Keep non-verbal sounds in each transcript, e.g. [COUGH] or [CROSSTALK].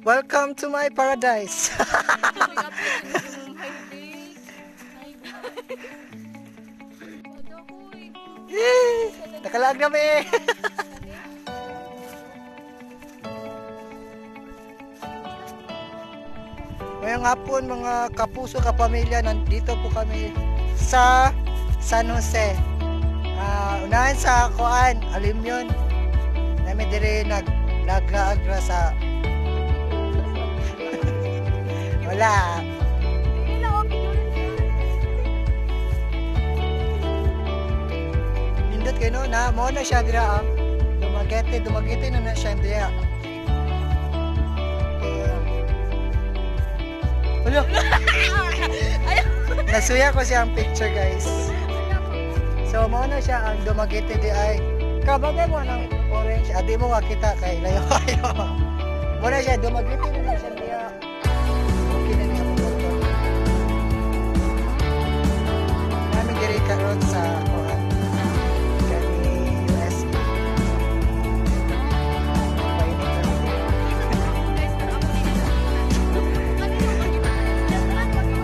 Welcome to my paradise. [LAUGHS] Yay! Nakalag na me. [LAUGHS] Ngayong hapon mga kapuso kapamilya, nandito po kami sa San Jose. Uh, unahan sa Kuan, Alimyon. Nami dire naglaglaag sa Wala. Nindot kayo no, na mo na siya dira ang dumagete, dumagete na na siya dira. Wala. [LAUGHS] Nasuya ko siya ang picture guys. So mo na siya ang dumagete di ay kabagay mo ng orange. Adi mo nga kita kay layo kayo. Mo na siya dumagete na siya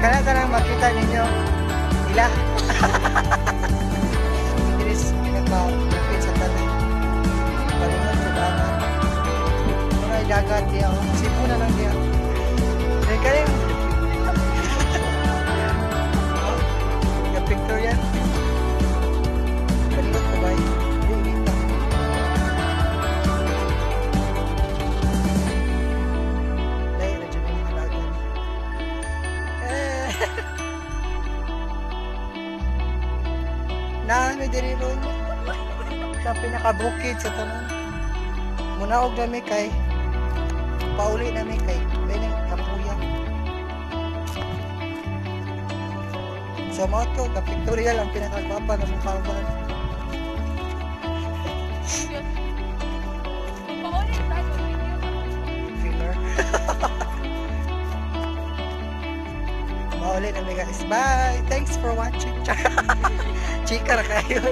Kana tanang makita ninyo ila. [LAUGHS] Iris pinaka-upit sa tanan. Palunod sa dagat. Muna dagat diya. Sipo na lang diya. Ay Eh. na may diri ron sa pinakabukid sa tanan munaog nami kay pauli nami kay bini kapuya. Sa mga to ka pictorial ang pinakagwapa na mukha mauli nami guys bye. Thanks for watching. [LAUGHS] Chika na kayo